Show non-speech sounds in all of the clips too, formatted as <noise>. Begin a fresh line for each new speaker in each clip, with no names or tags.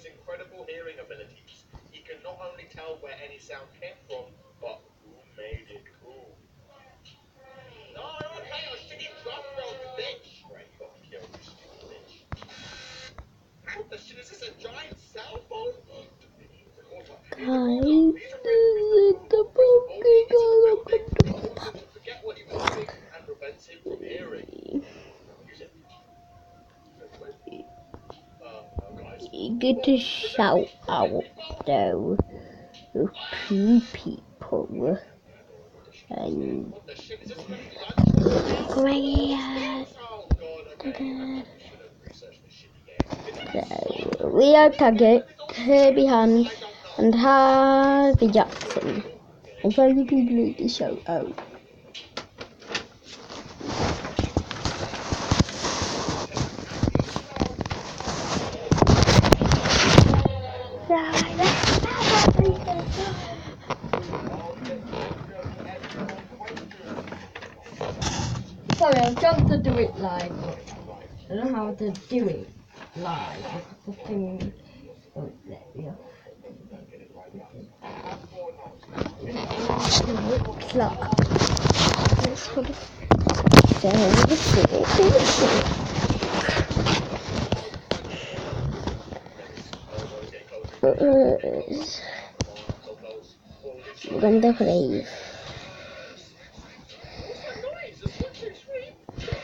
his incredible hearing abilities. He can not only tell where any sound came from,
to shout out though to two people and
the game.
So Leo Taggart, Kirby Hunt, and Harvey Jackson. And so you can the show out. Sorry, I'm trying to do it live. I don't know how to do it live. Let me one. So this is I'm going to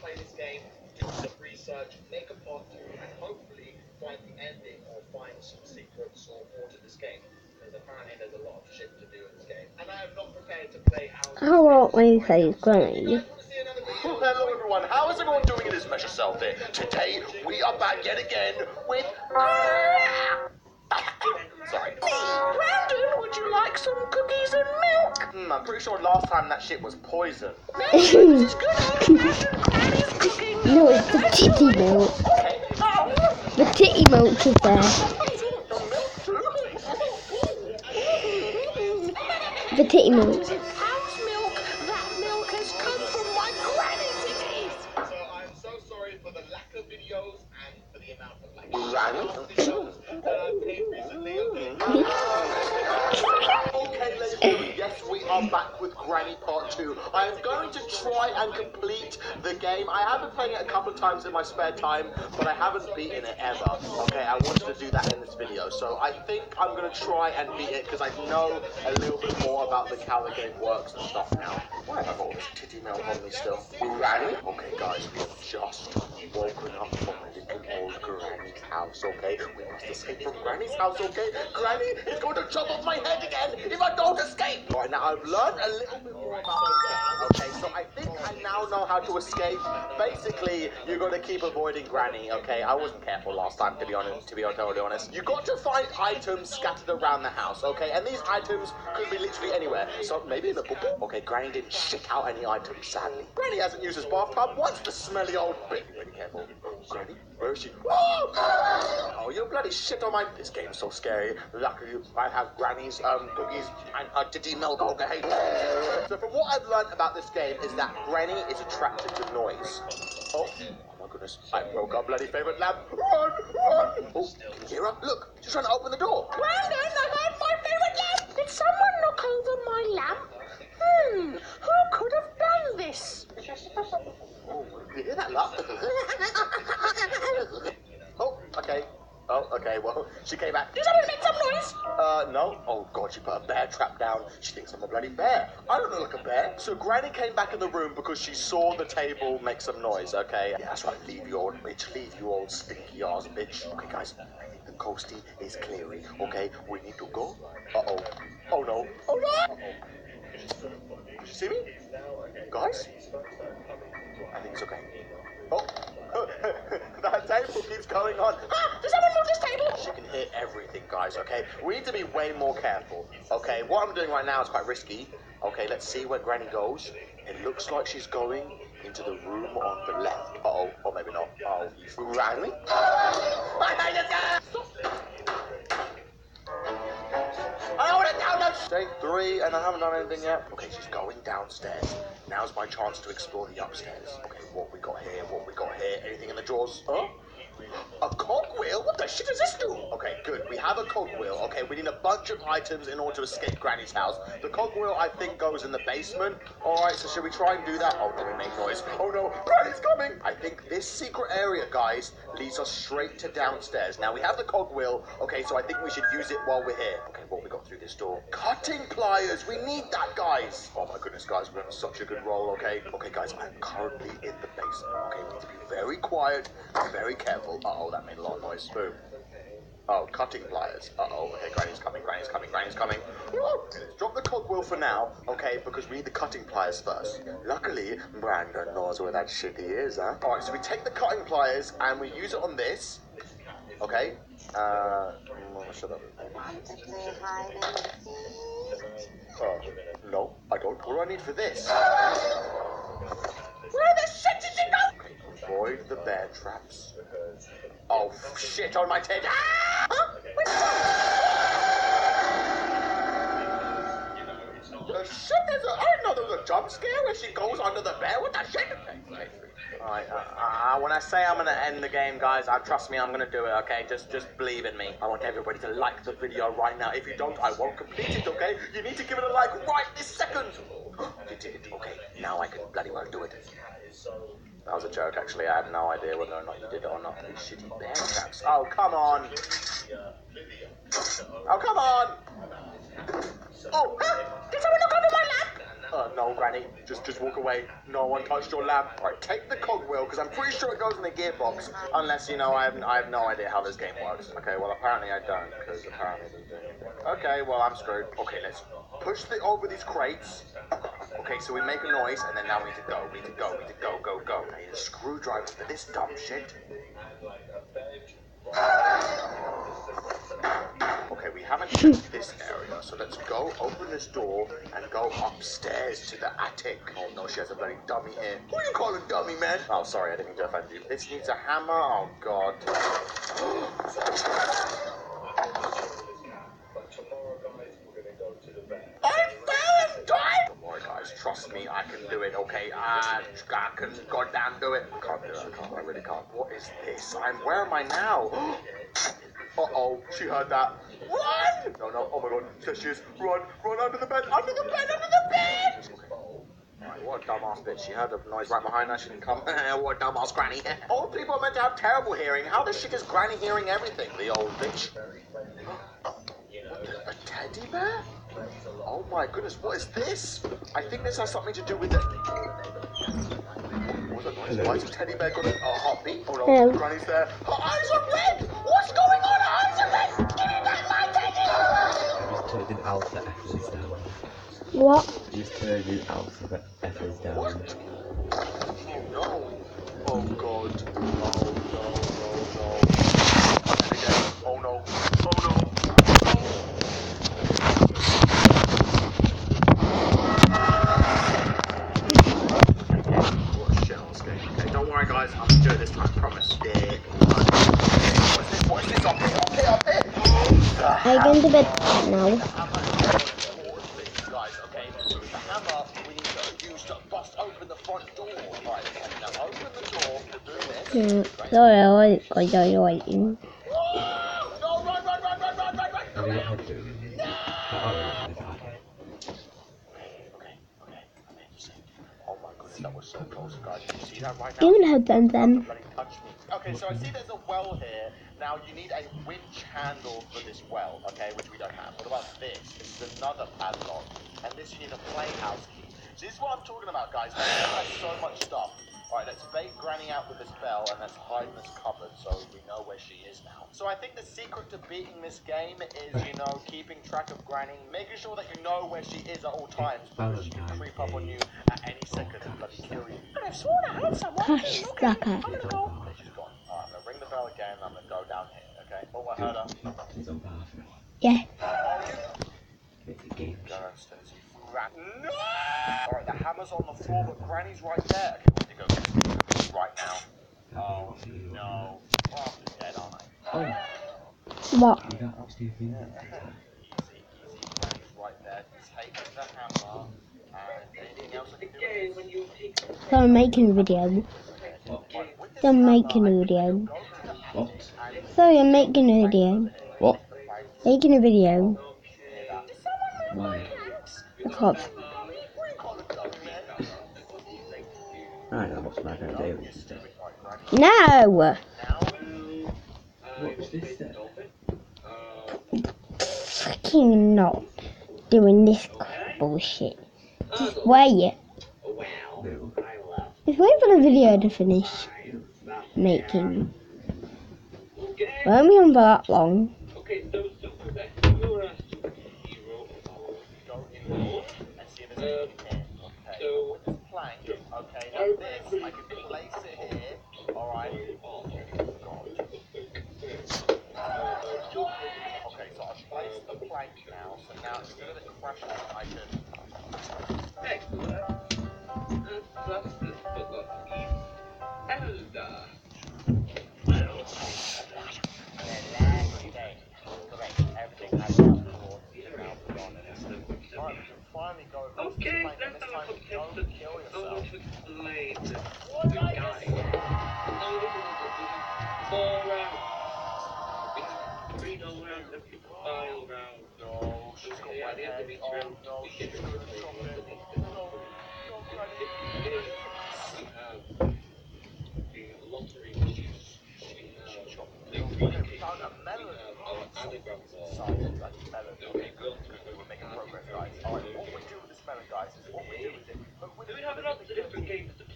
play
this game, do some research, make a part two, and hopefully find the ending or find some secrets or more to this game. Because apparently there's a lot of shit to do in this game. And I am not prepared to play how.
How about when you say Granny?
Oh, hello everyone, how is everyone doing in selfie? Today we are back yet again with Sorry.
Brandon, would you like some cookies and milk?
Hmm, I'm pretty sure last time that shit was poison.
This is good old Granny's cooking.
No, it's the titty milk. The titty milk is there. The titty milk.
Milk. That
I've recently. Are back with Granny Part 2. I am going to try and complete the game. I have been playing it a couple of times in my spare time, but I haven't beaten it ever. Okay, I wanted to do that in this video. So I think I'm going to try and beat it because I know a little bit more about the how the game works and stuff now. Why have I got all this titty milk on me still? Granny? Okay, guys, we have just woken up from a little old granny's house, okay? We must escape from Granny's house, okay? Granny is going to chop off my head again if I! Right, now I've learned a little bit more about this game, okay? So I think I now know how to escape. Basically, you're going to keep avoiding Granny, okay? I wasn't careful last time, to be honest, to be totally honest. You got to find items scattered around the house, okay? And these items could be literally anywhere. So maybe in the bubble. Okay, Granny didn't shit out any items, sadly. Granny hasn't used his bathtub once, the smelly old bitch. Be careful. Granny, where is she? Oh, you bloody shit on my. This game's so scary. Luckily, I have Granny's um cookies and her titty milk. So from what I've learned about this game is that Granny is attracted to noise. Oh. Oh my goodness, I broke our bloody favourite lamp. Run, run! Oh, her? Look, she's trying to open the door.
Brandon, I heard my favorite lamp. Did someone knock over my lamp? Hmm, who could have done this?
Oh, you hear that oh, okay. Oh, okay, well, she came back. Did someone make some noise? Uh, no. Oh, God, she put a bear trap down. She thinks I'm a bloody bear. I don't look like a bear. So Granny came back in the room because she saw the table make some noise, okay? Yeah, that's right. Leave your old bitch. Leave you old stinky ass bitch. Okay, guys, the coasty is clearing, okay? We need to go. Uh-oh. Oh, no. Oh, no! Did you see me? Guys? I think it's okay. Oh, <laughs> that table keeps going on. Ah, does someone move this table? She can hear everything, guys, okay? We need to be way more careful, okay? What I'm doing right now is quite risky. Okay, let's see where Granny goes. It looks like she's going into the room on the left. Uh-oh, or maybe not. Oh, Granny? My name is Day three, and I haven't done anything yet. Okay, she's going downstairs. Now's my chance to explore the upstairs. Okay, what we got here? What we got here? Anything in the drawers? Huh? A cogwheel? What the shit does this do? Okay, good. We have a cogwheel. Okay, we need a bunch of items in order to escape Granny's house. The cogwheel, I think, goes in the basement. All right, so should we try and do that? Oh, we make noise? Oh no, Granny's coming! I think this secret area, guys, leads us straight to downstairs. Now we have the cogwheel. Okay, so I think we should use it while we're here. Okay, what we got through this door? Cutting pliers. We need that, guys. Oh my goodness, guys, we're on such a good roll. Okay, okay, guys, I'm currently in the basement. Okay, we need to be very quiet, be very careful. Uh oh, that made a lot of noise. Boom. Oh, cutting pliers. Uh oh. Okay, Granny's coming. Granny's coming. Granny's coming. Drop the cogwheel for now. Okay, because we need the cutting pliers first. Luckily, Brandon knows where that shitty is, huh? All right, so we take the cutting pliers and we use it on this. Okay. Uh, shut up. Uh, no, I don't. What do I need for this? Avoid the bear traps. Oh, shit on my head. Ah!
Huh?
The shit, there's a. I didn't know there was a jump scare where she goes under the bed. What the shit? Alright, uh, uh, when I say I'm gonna end the game, guys, uh, trust me, I'm gonna do it, okay? Just just believe in me. I want everybody to like the video right now. If you don't, I won't complete it, okay? You need to give it a like right this second. <gasps> you did it. Okay, now I can bloody well do it. That was a joke, actually. I had no idea whether or not you did it or not. Shitty bear traps. Oh, come on. Oh, come on. Oh?
Did someone knock over my lamp?
uh, no, Granny. Just just walk away. No one touched your lamp. All right, take the cogwheel, because I'm pretty sure it goes in the gearbox. Unless, you know, I have, I have no idea how this game works. Okay, well, apparently I don't, because apparently. Okay, well, I'm screwed. Okay, let's push the, over these crates. Okay, so we make a noise, and then now we need to go. We need to go. We need to go, go, go. I need a screwdriver for this dumb shit. Okay, we haven't checked this area, so let's go open this door and go upstairs to the attic. Oh no, she has a bloody dummy here. Who you calling dummy, man? Oh, sorry, I didn't mean to offend you. This needs a hammer. Oh god. <gasps> I, I can goddamn do it. I can't do it. I can't. I really can't. What is this? I'm. Where am I now? <gasps> Uh oh, she heard that. Run! No, no. Oh my god. There she is. Run, run under the bed, under the bed, under the bed! What a dumbass bitch. She heard a noise right behind her. She didn't come. <laughs> what a dumbass granny. Old people are meant to have terrible hearing. How the shit is granny hearing everything? The old bitch. The, <gasps> a teddy bear? Oh my goodness, what is this? I think this has something to do with it. What was that noise? Why is the teddy bear got a, a heartbeat? Oh no,
Hello.
Granny's there. Her eyes are red! What's going on? Her eyes are red! Give me back my teddy!
Just turned in alpha F is down.
What?
Just turned in alphabet F is down.
What? Was so close, guys. Did you see that right now?
Give me the headphones then.
Bloody touched me. Okay, so I see there's a well here. Now you need a winch handle for this well, okay, which we don't have. What about this? This is another padlock, and this you need a playhouse key. So this is what I'm talking about, guys. Man, this so much stuff. All right, let's bait Granny out with this bell, and let's hide in this cupboard so we know where she is now. So I think the secret to beating this game is, you know, keeping track of Granny, making sure that you know where she is at all times, because she can creep up on you at any second and bloody kill you.
But I've sworn I had someone.
Hush,
Okay,
Slacker.
I'm gonna go.
Okay, she's gone. All right, I'm gonna ring the bell again. I'm gonna go down here. Okay. Oh, I heard her.
He's on bathroom.
Yeah.
It's a game.
Go downstairs. Gran- No! All right, the hammer's on the floor, but Granny's right there. Okay, we need to go right now. Oh no! Oh, I'm dead, aren't I?
Oh,
What?
you got upstairs in there.
Easy, easy. Granny's right there. Take the hammer. And anything else I can do?
So I'm making a video.
Right, with this
So I'm making a
I can
video.
What?
Sorry, I'm making a video.
What?
Making a video.
Why?
Because
I know what's my going to do with this stuff.
no,
What's this then?
freaking not doing this bullshit. Just wait.
No.
Just wait for the video to finish making. Won't be on for that long.
go in here and see if there's anything here. Okay. With this plank, okay, now this, I can place it here. Alright. Okay, so uh, I've placed the plank now, so now instead of it crashing, I can. Okay.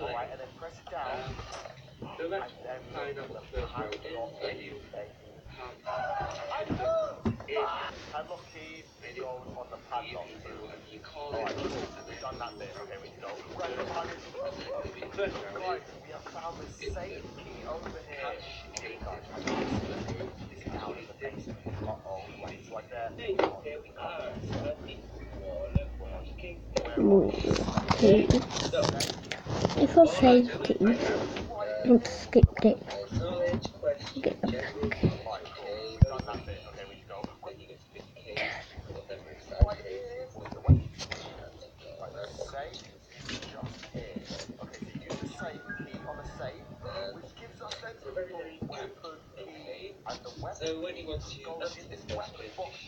Alright, and then
press
it down. Um,
so
let's and then press down. And then
find out the first round is.
padlock
And you
key.
have
I know. Padlock on the padlock.
Oh,
cool. We've done that bit. Okay, we can go. Right, the Guys, we have found the safe key over here. Okay, guys, down in the basement. Uh-oh, right, it's right there.
Here we are.
Move. If I safety, don't skip it.
What's the weapon box?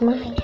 Oh my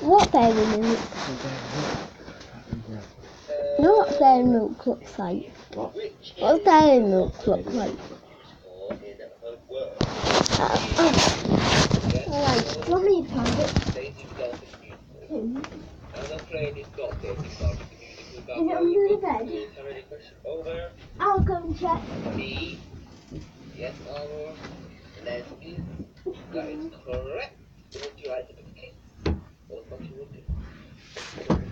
What
dairy milk? No,
what
dairy milk
looks like.
What? What dairy milk looks like? Alright, let me find it under the bed? I'll go and check.
Yes, I will. That is that is correct. Would you like to be kissed? Or
would you